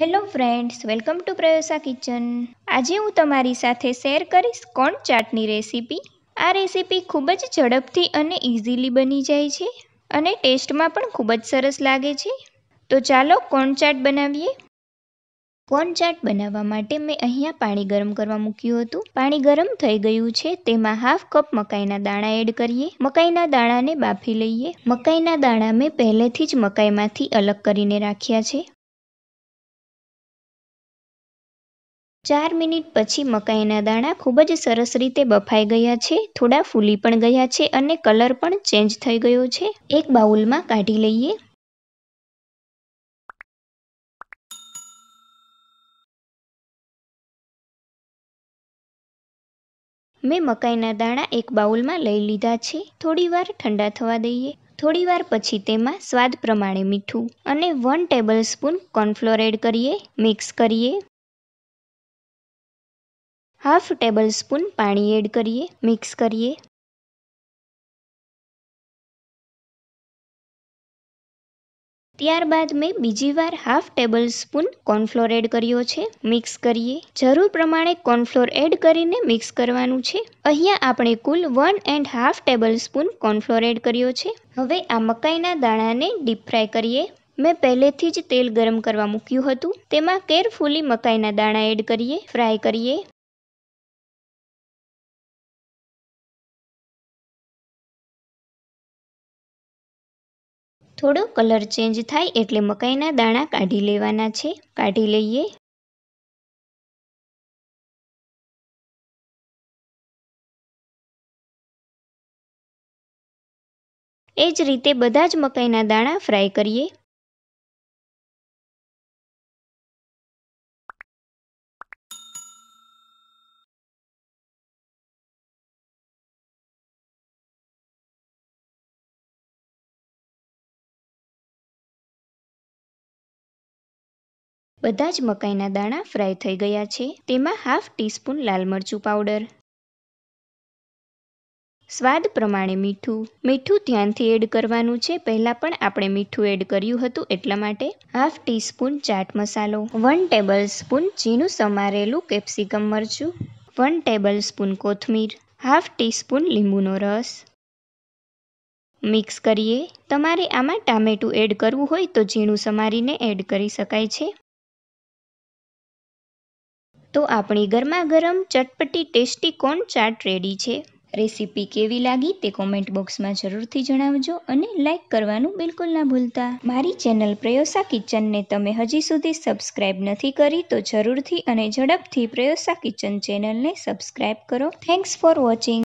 Hello friends welcome to Prayosa kitchen આજે હું તમારી સાથે શેર કરીશ કોર્ન ચાટની રેસીપી આ રેસીપી ખૂબ જ ઝડપથી અને ઇઝીલી બની જાય છે અને ટેસ્ટમાં પણ ખૂબ જ સરસ લાગે છે. તો ચાલો કોર્ન ચાટ બનાવીએ. કોર્ન ચાટ બનાવવા માટે મેં અહીંયા પાણી ગરમ કરવા મૂક્યું હતું. પાણી ગરમ થઈ ગયું છે, તેમાં હાફ કપ મકાઈના દાણા એડ કરીએ. મકાઈના દાણાને બાફી લઈએ. મકાઈના દાણા મેં પહેલેથી જ મકાઈમાંથી અલગ કરીને રાખ્યા છે. ચાર મિનિટ પછી મકાઈના દાણા ખૂબ જ સરસ રીતે બફાઈ ગયા છે, થોડા ફૂલી પણ ગયા છે અને કલર પણ ચેન્જ થઈ ગયો છે. એક બાઉલમાં કાઢી લઈએ. મેં મકાઈના દાણા એક બાઉલમાં લઈ લીધા છે. થોડી વાર ઠંડા થવા દઈએ. થોડી વાર પછી તેમાં સ્વાદ પ્રમાણે મીઠું અને one tablespoon cornflour add કરીએ. મિક્સ કરીએ. હાફ ટેબલ સ્પૂન પાણી એડ કરીએ, મિક્સ કરીએ. ત્યારબાદ મેં બીજી વાર half tablespoon cornflour add કર્યો છે, મિક્સ કરીએ. જરૂર પ્રમાણે કોર્નફ્લોર એડ કરીને મિક્સ કરવાનું છે. અહીંયા આપણે કુલ one and half tablespoon cornflour add કર્યો છે. હવે આ મકાઈના દાણાને ડીપ ફ્રાય કરીએ. મેં પહેલેથી જ તેલ ગરમ કરવા મૂક્યું હતું. તેમાં કેરફુલી મકાઈના દાણા એડ કરીએ, ફ્રાય કરીએ. થોડો કલર ચેન્જ થાય એટલે મકાઈના દાણા કાઢી લેવાના છે. કાઢી લઈએ. એ જ રીતે બધા જ મકાઈના દાણા ફ્રાય કરીએ. બધા જ મકાઈના દાણા ફ્રાય થઈ ગયા છે. તેમાં હાફ ટીસ્પૂન લાલ મરચું પાવડર. સ્વાદ પ્રમાણે મીઠું. મીઠું ધ્યાનથી એડ કરવાનું છે. પહેલાં પણ આપણે મીઠું એડ કર્યું હતું એટલા માટે હાફ ટીસ્પૂન ચાટ મસાલો. વન ટેબલ સ્પૂન ઝીણું સમારેલું કેપ્સિકમ મરચું. વન ટેબલ સ્પૂન કોથમીર. હાફ ટીસ્પૂન લીંબુનો રસ. મિક્સ કરીએ. તમારે આમાં ટામેટું એડ કરવું હોય તો ઝીણું સમારીને એડ કરી શકાય છે. તો આપણી ગરમા ગરમ ચટપટી, ટેસ્ટી કોર્ન ચાટ રેડી છે. રેસીપી કેવી લાગી તે કોમેન્ટ બોક્સમાં જરૂરથી જણાવજો અને લાઇક કરવાનું બિલકુલ ના ભૂલતા. મારી ચેનલ પ્રયોસા કિચનને તમે હજી સુધી સબસ્ક્રાઇબ નથી કરી તો જરૂરથી અને ઝડપથી પ્રયોસા કિચન ચેનલને સબસ્ક્રાઇબ કરો. Thanks for watching